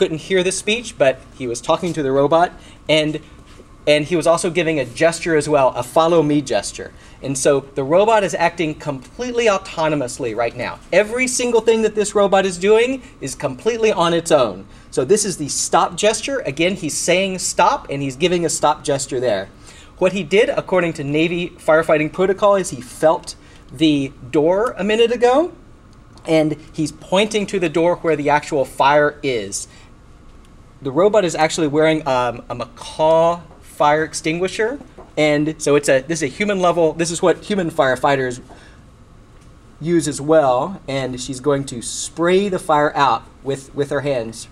couldn't hear the speech, but he was talking to the robot, and and he was also giving a gesture as well, a follow me gesture. And so the robot is acting completely autonomously right now. Every single thing that this robot is doing is completely on its own. So this is the stop gesture. Again, he's saying stop and he's giving a stop gesture there. What he did, according to Navy firefighting protocol, is he felt the door a minute ago and he's pointing to the door where the actual fire is. The robot is actually wearing um, a macaw fire extinguisher, and so it's a this is a human level. This is what human firefighters use as well, and she's going to spray the fire out with with her hands